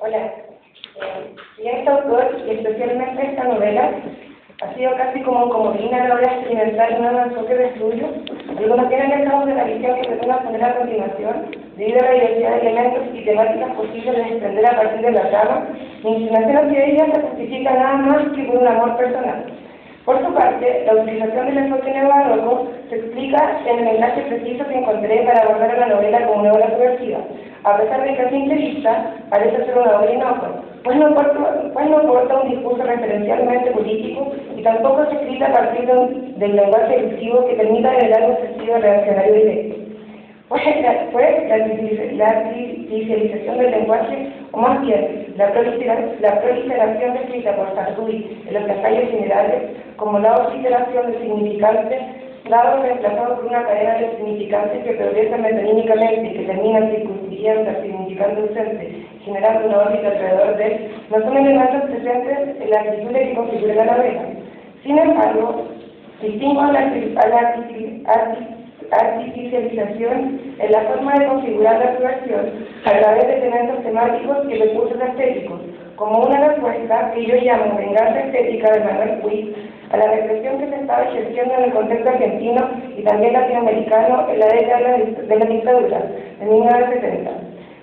Hola. Eh, y este autor, y especialmente esta novela, ha sido casi como comodín a la hora de experimentar un nuevo enfoque de estudio. Algunos tienen dejado de la visión que pretendo poner a continuación, debido a la diversidad de elementos y temáticas posibles de extender a partir de la trama, inclinación hacia ella se justifica nada más que por un amor personal. Por su parte, la utilización del enfoque neobarroco se explica en el enlace preciso que encontré para abordar la novela como una obra subversiva, a pesar de que a simple vista parece ser una obra inocua, pues no, porta, pues no porta un discurso referencialmente político y tampoco es escrita a partir de un, del lenguaje elusivo que permita generar un sentido reaccionario directo. Pues la, pues la, artificialización del lenguaje, o más bien la la proliferación descrita por Sarduy en los ensayos generales como la obliteración de significantes, dado reemplazado por una cadena de significantes que progresa metonímicamente y que termina circunscribiendo al significante ausente, generando una órbita alrededor de él, no son elementos presentes en la escritura que configura la novela. Sin embargo, distingo a la, a la artificialización en la forma de configurar la subversión a través de elementos temáticos y recursos estéticos, como una respuesta que yo llamo venganza estética de Manuel Puig a la represión que se estaba ejerciendo en el contexto argentino y también latinoamericano en la década de la dictadura, de 1970.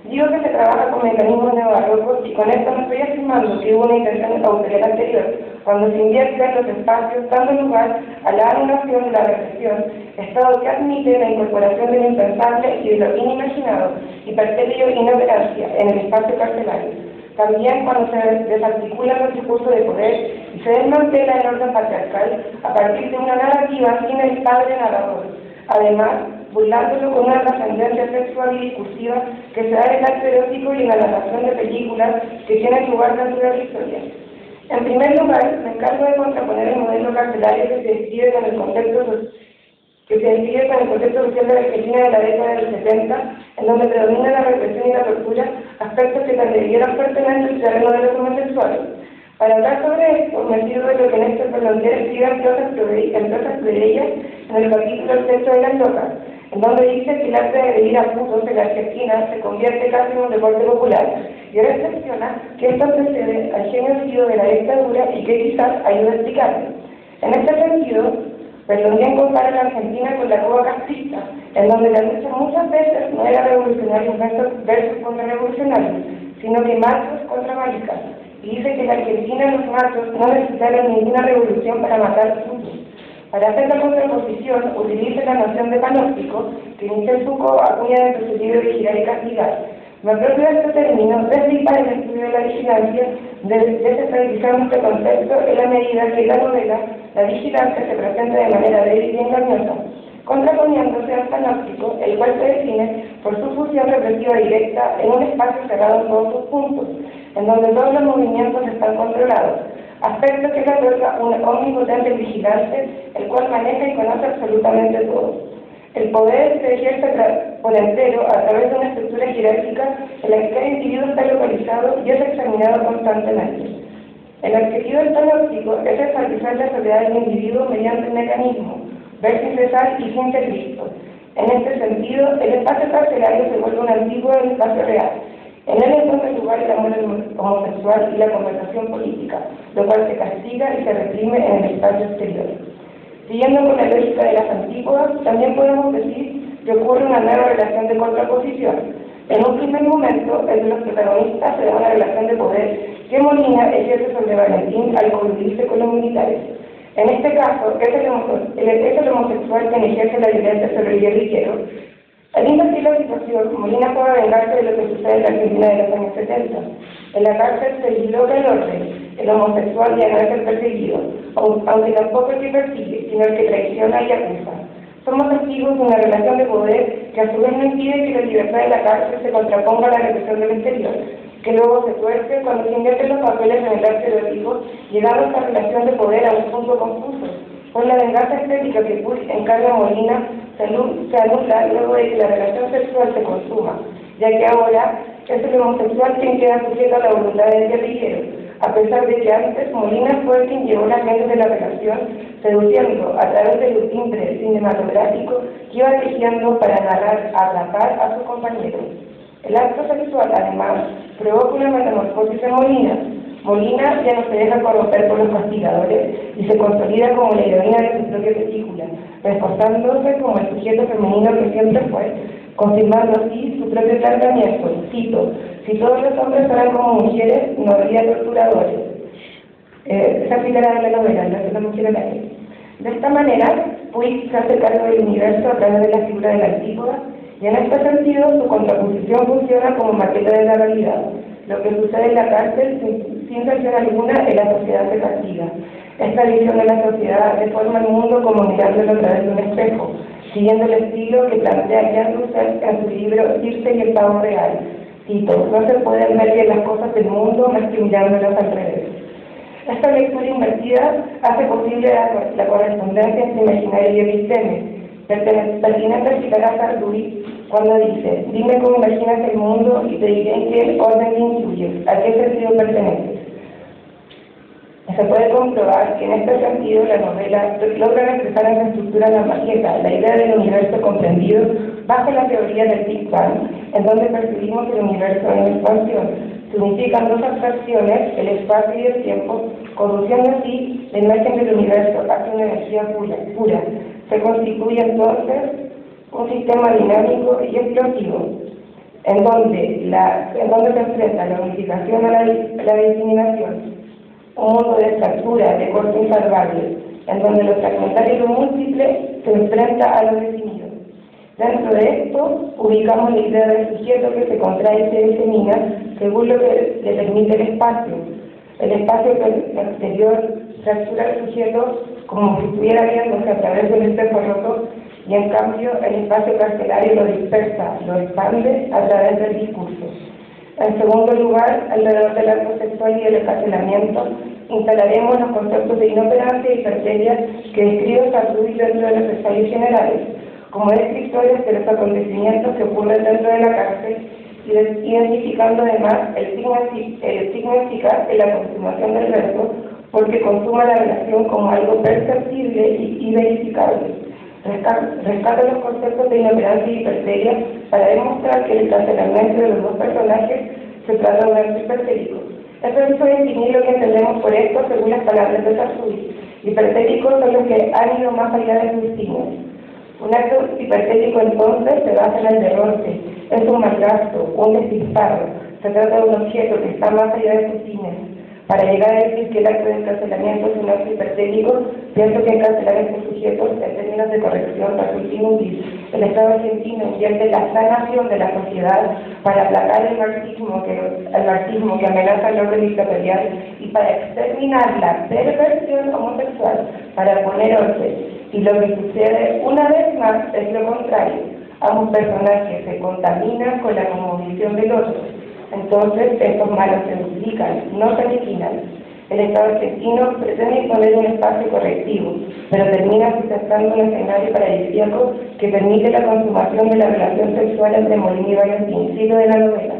Digo que se trabaja con mecanismos neobarrocos y con esto no estoy afirmando que hubo una intención autorial anterior, cuando se invierte en los espacios dando lugar a la anulación de la represión, estado que admite la incorporación del impensable y de lo inimaginado y perpetuo inoperancia en el espacio carcelario. También cuando se desarticulan los discursos de poder y se desmantela el orden patriarcal a partir de una narrativa sin el padre narrador. Además, burlándolo con una trascendencia sexual y discursiva que se da en el erótico y en la narración de películas que tienen lugar dentro de la historia. En primer lugar, me encargo de contraponer el modelo carcelario que se describe con el contexto que se describe con el contexto social de la Argentina de la década del 70, en donde predomina la represión y la tortura, aspectos que transgredieron fuertemente el terreno de homosexuales. Para hablar sobre esto, me sirvo de lo que Néstor Fernández escribe en Prosas Plebeyas, en el capítulo El sexo de las locas, en donde dice que el arte de ir a putos en la Argentina se convierte casi en un deporte popular, y reflexiona que esto precede al genocidio de la dictadura y que quizás ayuda a explicarlo. En este sentido, Berlondien compara la Argentina con la Cuba castrista, en donde la lucha muchas veces no era revolucionarios versus, versus contrarrevolucionarios, sino que machos contra maricas. Y dice que en Argentina los machos no necesitaron ninguna revolución para matar putos. Para hacer la contraposición, utiliza la noción de panóptico que Michel Foucault acuña en su libro Vigilar y Castigar. Me apropio de este término desligar el estudio de la vigilancia, desestabilizando este concepto en la medida que la novela la vigilancia se presenta de manera débil y engañosa, contraponiéndose al panóptico, el cual se define por su fusión represiva directa en un espacio cerrado en todos sus puntos, en donde todos los movimientos están controlados, aspecto que le otorga un omnipotente vigilante, el cual maneja y conoce absolutamente todo. El poder se ejerce por entero a través de una estructura jerárquica en la que cada individuo está localizado y es examinado constantemente. El objetivo del panóptico es enfatizar la soledad del individuo mediante un mecanismo, sin cesar y sin ser visto. En este sentido, el espacio carcelario se vuelve un antiguo espacio real, en él entonces lugar el amor homosexual y la conversación política, lo cual se castiga y se reprime en el espacio exterior. Siguiendo con la lógica de las antiguas, también podemos decir que ocurre una nueva relación de contraposición. En un primer momento, entre los protagonistas se da una relación de poder que Molina ejerce sobre Valentín al coludirse con los militares. En este caso, es el, es el homosexual quien ejerce la violencia sobre el guerrillero, al invertir la situación, Molina puede vengarse de lo que sucede en la Argentina de los años 70. En la cárcel se disloca el orden, el homosexual ya no es el perseguido, aunque tampoco el que persigue, sino el que traiciona y acusa. Somos testigos de una relación de poder que a su vez no impide que la libertad de la cárcel se contraponga a la represión del exterior, que luego se tuerce cuando se invierten los papeles en el erótico, llegando esta relación de poder a un punto confuso con la venganza estética que Puig encarga a Molina se anula luego de que la relación sexual se consuma, ya que ahora es el homosexual quien queda sujeto a la voluntad del guerrillero, a pesar de que antes Molina fue quien llevó las redes de la relación, seduciendo a través del timbre cinematográfico que iba tejiendo para narrar, atrapar a su compañero. El acto sexual, además, provoca una metamorfosis en Molina. Molina ya no se deja corromper por los castigadores y se consolida como la heroína de su propia película, reforzándose como el sujeto femenino que siempre fue, confirmando así su propio tratamiento. Cito, si todos los hombres fueran como mujeres, no habría torturadores. Eh, esa primera de la novela, la de la mujer la De esta manera, Puig se hace cargo del universo a través de la figura de la antípoda y en este sentido, su contraposición funciona como maqueta de la realidad. Lo que sucede en la cárcel, sin, sin alguna, en la sociedad se castiga. Esta visión de la sociedad deforma el mundo como mirándolo a través de un espejo, siguiendo el estilo que plantea Jean Roussel en su libro Irse y el pavo real. Cito, no se pueden ver bien las cosas del mundo más que mirándolas al revés. Esta lectura invertida hace posible la, correspondencia entre imaginario y episteme, pertinente citar a Sartori cuando dice, dime cómo imaginas el mundo y te diré en qué orden incluyes, a qué sentido perteneces. Se puede comprobar que en este sentido la novela logra expresar en su estructura la maqueta, la idea del universo comprendido bajo la teoría del Big Bang, en donde percibimos el universo en expansión. Unifican dos abstracciones, el espacio y el tiempo, conduciendo así la imagen del universo hacia una energía pura. pura. Se constituye entonces un sistema dinámico y explosivo, en donde, la, en donde se enfrenta la unificación a la, la discriminación, un mundo de estructura, de corte insalvable, en donde lo fragmentario y lo múltiple se enfrenta a lo definido. Dentro de esto, ubicamos la idea del sujeto que se contrae y se disemina según lo que le permite el espacio. El espacio que el exterior fractura al sujeto como si estuviera viéndose a través del espejo roto y en cambio el espacio carcelario lo dispersa, lo expande a través del discurso. En segundo lugar, alrededor del acto sexual y del encarcelamiento, instalaremos los conceptos de inoperancia y hiperteria que describe Sartori dentro de los ensayos generales, como descriptores de los acontecimientos que ocurren dentro de la cárcel, identificando además el signo, el signo eficaz en la consumación del verso, porque consuma la relación como algo perceptible y verificable rescata los conceptos de inoperancia y hiperteria para demostrar que el cancelamiento de los dos personajes se trata de un acto hipertérico. Es preciso definir lo que entendemos por esto según las palabras de Sarsudi. Hipertéricos son los que han ido más allá de sus signos. Un acto hipertético entonces se basa en el derroche, es un malgasto, un despistado, se trata de un objeto que está más allá de sus fines para llegar a decir que el acto de encarcelamiento es un acto hipertético, pienso que encarcelar a estos sujetos en términos de corrección resulta inútil. El Estado argentino invierte la sanación de la sociedad para aplacar el marxismo que, el marxismo que amenaza el orden dictatorial y para exterminar la perversión homosexual, para poner orden. Y lo que sucede una vez más es lo contrario. Ambos personajes se contaminan con la conmovisión del otro entonces, estos malos se duplican, no se eliminan. El Estado argentino pretende imponer un espacio correctivo, pero termina sustentando un escenario paradisíaco que permite la consumación de la relación sexual entre Molina y Valentín, cito de la novela.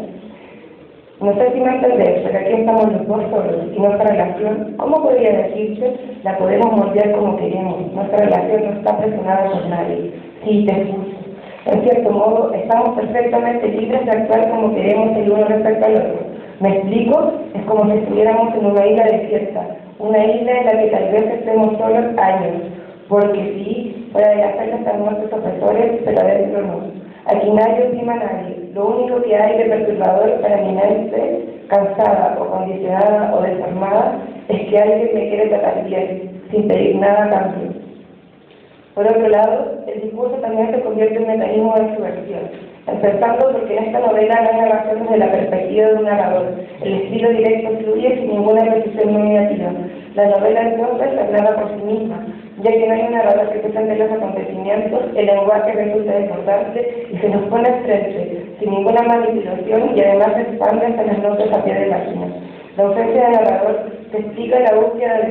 No sé si me entendés, pero aquí estamos los dos solos y nuestra relación, ¿cómo podría decirse? La podemos moldear como queremos. Nuestra relación no está presionada por nadie. Sí, te. En cierto modo, estamos perfectamente libres de actuar como queremos el uno respecto al otro. ¿Me explico? Es como si estuviéramos en una isla desierta, una isla en la que tal vez estemos solos años, porque sí, fuera de la celda están nuestros opresores, pero adentro no. Aquí nadie oprima a nadie. Lo único que hay de perturbador para mi mente, cansada o condicionada o deformada, es que alguien me quiere tratar bien, sin pedir nada a cambio. Por otro lado, el discurso también se convierte en mecanismo de subversión, empezando porque esta novela no hay narración desde la perspectiva de un narrador. El estilo directo fluye sin ninguna repetición nominativa. La novela entonces se narra por sí misma, ya que no hay un narrador que presente los acontecimientos, el lenguaje resulta importante y se nos pone frente, sin ninguna manipulación y además se expande hasta las notas a pie de página. La ausencia del narrador explica la búsqueda de,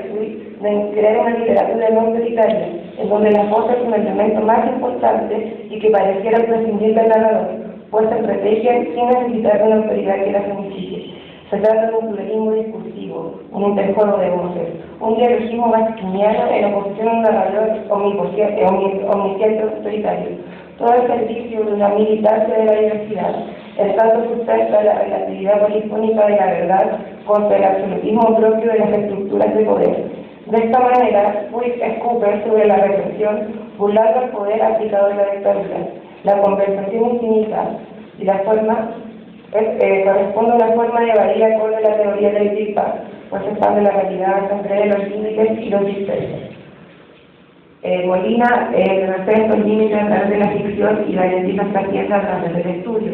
de crear una literatura no solitaria, en donde la voz es un elemento más importante y que pareciera prescindir del narrador, pues se protege sin necesitar una autoridad que las unifique. Se trata de un pluralismo discursivo, un interjuego de voces, un dialogismo masquiniano en oposición a un narrador omnisciente autoritario, todo el servicio de una militancia de la diversidad, El tanto sustenta la relatividad polifónica de la verdad contra el absolutismo propio de las estructuras de poder. De esta manera, Puig escupe sobre la represión, burlando el poder aplicado en la dictadura. La conversación infinita y la forma eh, corresponde a una forma de evadir acorde a la teoría del Big pues de la realidad entre los límites y los dispersos. Eh, Molina eh, respecto al límite a través de la ficción y la identidad a través del estudio.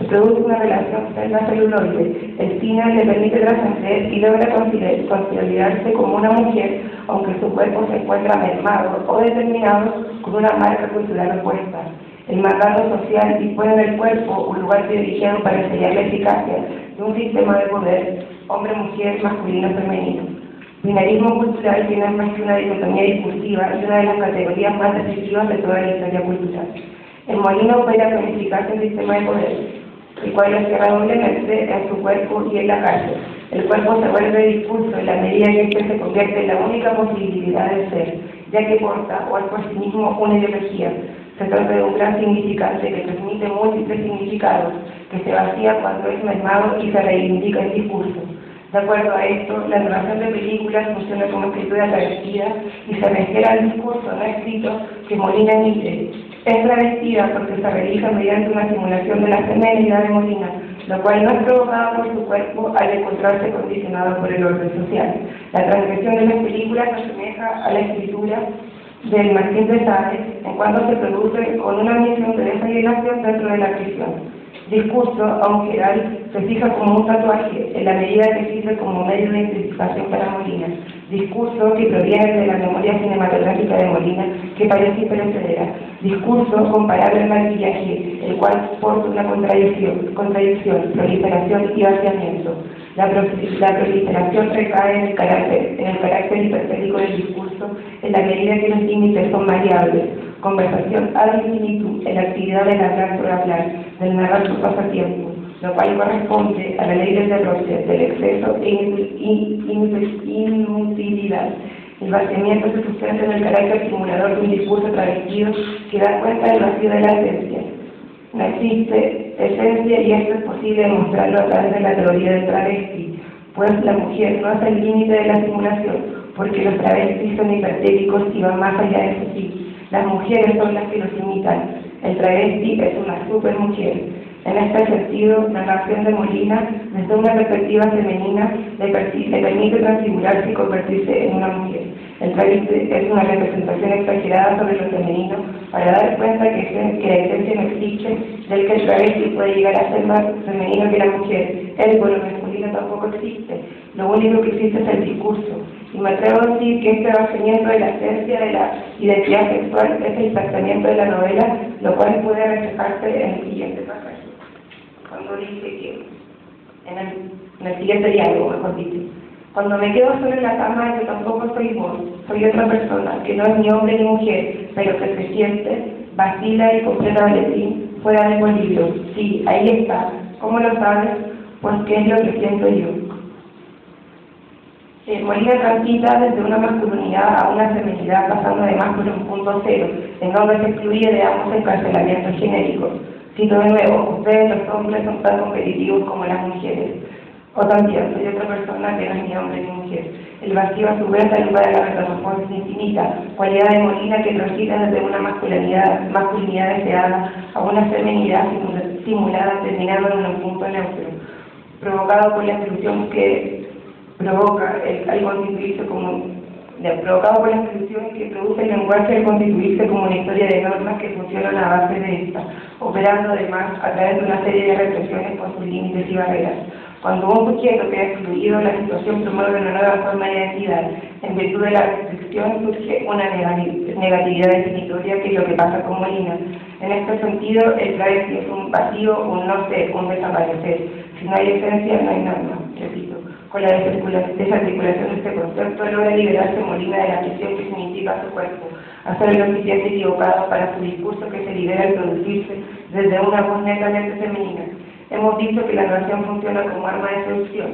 Se produce una relación celda-celuloide. El cine le permite trascender y logra consolidarse como una mujer, aunque su cuerpo se encuentra mermado o determinado con una marca cultural opuesta. El mandato social dispone del cuerpo un lugar privilegiado para enseñar la eficacia de un sistema de poder hombre-mujer, masculino-femenino. Binarismo cultural tiene más que una dicotomía discursiva y una de las categorías más decisivas de toda la historia cultural. El molino opera planificarse el sistema de poder, el cual cierra doblemente en su cuerpo y en la cárcel. El cuerpo se vuelve discurso en la medida que éste se convierte en la única posibilidad de ser, ya que porta o es por sí mismo una ideología. Se trata de un gran significante que transmite múltiples significados, que se vacía cuando es mermado y se reivindica el discurso. De acuerdo a esto, la narración de películas funciona como escritura travestida y se refiere al discurso no escrito que Molina emite. Es travestida porque se realiza mediante una simulación de la femenidad de Molina, lo cual no es provocado por su cuerpo al encontrarse condicionado por el orden social. La transgresión de las películas asemeja a la escritura del Martín de Sade en cuanto se produce con una misión de desalineación dentro de la prisión discurso, aunque se fija como un tatuaje en la medida que sirve como medio de identificación para Molina. Discurso que proviene de la memoria cinematográfica de Molina, que parece imperecedera. Discurso comparable al maquillaje, el cual porta una contradicción, contradicción proliferación y vaciamiento. La, proliferación recae en el carácter, en el carácter del discurso, en la medida que los límites son variables conversación ad infinitum en la actividad del hablar por hablar, del narrar su pasatiempo, lo cual corresponde a la ley del derroche, del exceso e inutilidad. El vaciamiento se sustenta en el carácter simulador de un discurso travestido que da cuenta del vacío de la esencia. No existe esencia y esto es posible demostrarlo a través de la teoría del travesti, pues la mujer no es el límite de la simulación, porque los travestis son hipertéticos y van más allá de sí las mujeres son las que los imitan. El travesti es una super mujer. En este sentido, la narración de Molina, desde una perspectiva femenina, le, permite transfigurarse y convertirse en una mujer. El travesti es una representación exagerada sobre lo femenino para dar cuenta que, la esencia no existe, del que el travesti puede llegar a ser más femenino que la mujer. El lo masculino tampoco existe. Lo único que existe es el discurso. Y me atrevo a decir que este vaciamiento de la esencia de la identidad sexual es el tratamiento de la novela, lo cual puede reflejarse en el siguiente pasaje. Cuando dice que, en el, en el siguiente diálogo, mejor dicho, cuando me quedo solo en la cama, yo tampoco soy vos, soy otra persona, que no es ni hombre ni mujer, pero que se siente, vacila y completa valetín fuera de libro. Sí, ahí está. ¿Cómo lo sabes? Pues qué es lo que siento yo. Molina transita desde una masculinidad a una feminidad, pasando además por un punto cero, en donde se excluye de ambos encarcelamientos genéricos. Cito de nuevo, ustedes los hombres son tan competitivos como las mujeres. O también, soy otra persona que no es ni hombre ni mujer. El vacío a su vez ayuda a la metamorfosis infinita, cualidad de Molina que transita desde una masculinidad, masculinidad deseada a una feminidad simulada, terminando en un punto neutro, provocado por la exclusión que provoca el, al constituirse como, provocado por las instituciones que produce el lenguaje al constituirse como una historia de normas que funcionan a base de esta, operando además a través de una serie de represiones con sus límites y barreras. Cuando un sujeto queda excluido, la situación promueve una nueva forma de identidad. En virtud de la restricción surge una negatividad definitoria que es lo que pasa con Molina. En este sentido, el travesti es un vacío, un no ser, un desaparecer. Si no hay esencia, no hay norma, repito. Con la desarticulación de este concepto logra liberarse Molina de la prisión que significa su cuerpo, hacer el oficiante equivocado para su discurso que se libera al producirse desde una voz netamente femenina. Hemos visto que la narración funciona como arma de seducción.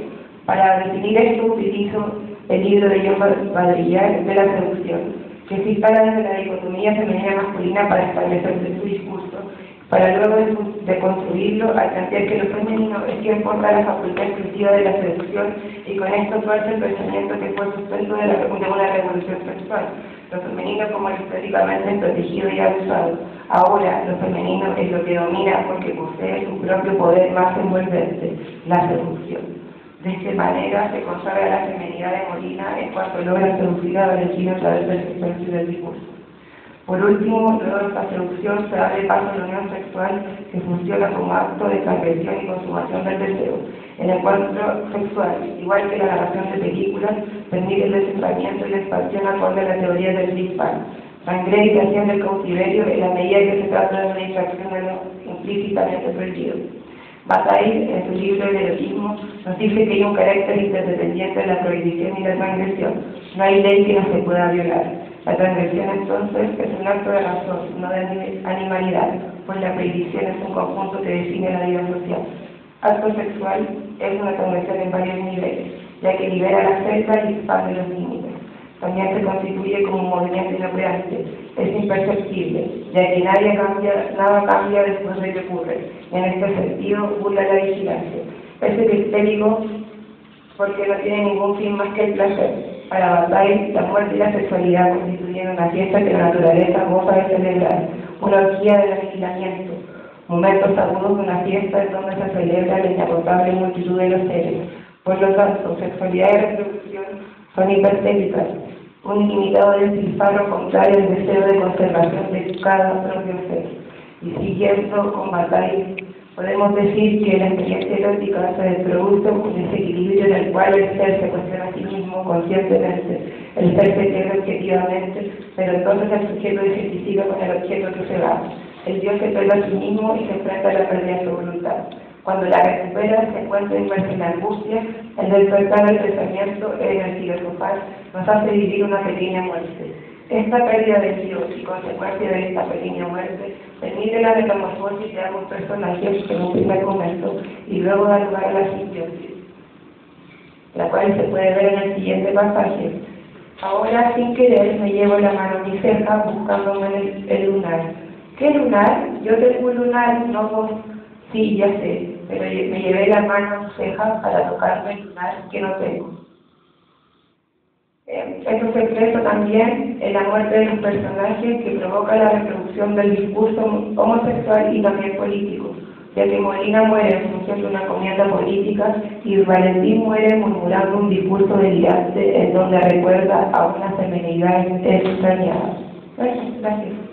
Para definir esto utilizo el libro de John Badrillar de la seducción, que se instala desde la dicotomía femenina masculina para establecer su discurso para luego de, construirlo, al plantear que lo femenino es quien porta la facultad exclusiva de la seducción y con esto fuerza el pensamiento que fue sustento de, la, de una revolución sexual. Lo femenino como históricamente protegido y abusado. Ahora, lo femenino es lo que domina porque posee su propio poder más envolvente, la seducción. De esta manera se consagra la feminidad de Molina en cuanto logra seducir a Valentina a través del sexo y del discurso. Por último, luego de esta seducción se abre paso a la unión sexual que funciona como acto de transgresión y consumación del deseo. El encuentro sexual, igual que la grabación de películas, permite el desciframiento y la expansión acorde a la teoría del Big Bang. Sangre y creación del cautiverio en la medida que se trata de una distracción de lo implícitamente prohibido. Bataille, en su libro El erotismo, nos dice que hay un carácter interdependiente de la prohibición y la transgresión. No hay ley que no se pueda violar. La transgresión entonces es un acto de razón, no de animalidad, pues la prohibición es un conjunto que define la vida social. Acto sexual es una transgresión en varios niveles, ya que libera la celda y expande los límites. También se constituye como un movimiento inoperante, es imperceptible, ya que nadie cambia, nada cambia después de que ocurre. En este sentido, burla la vigilancia. Es epistérico porque no tiene ningún fin más que el placer. Para Bataille, la muerte y la sexualidad constituyen una fiesta que la naturaleza goza de celebrar, una orgía del aniquilamiento, momentos agudos de una fiesta en donde se celebra la inagotable multitud de los seres. Por lo tanto, sexualidad y reproducción son hipertéricas, un ilimitado despilfarro contrario al deseo de conservación de cada propio ser. Y siguiendo con Bataille, podemos decir que la experiencia erótica se produce un desequilibrio en el cual el ser se cuestiona conscientemente, el ser se pierde objetivamente, pero entonces el sujeto identifica con el objeto que se va. El Dios se pierde a sí mismo y se enfrenta a la pérdida de su voluntad. Cuando la recupera, se encuentra inmersa en la angustia, el despertar del pensamiento en el filosofar nos hace vivir una pequeña muerte. Esta pérdida de Dios y consecuencia de esta pequeña muerte permite la metamorfosis de ambos personajes en un primer momento y luego da lugar a la simbiosis, la cual se puede ver en el siguiente pasaje. Ahora, sin querer, me llevo la mano a mi cerca buscándome el, lunar. ¿Qué lunar? Yo tengo un lunar, no vos. Sí, ya sé, pero me llevé la mano ceja para tocarme el lunar que no tengo. Esto se expresa también en la muerte de los personajes que provoca la reproducción del discurso homosexual y también político, ya que Molina muere en función de una comienda política y Valentín muere murmurando un discurso delirante en donde recuerda a una feminidad extrañada. Gracias.